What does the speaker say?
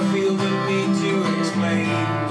I feel the need to explain.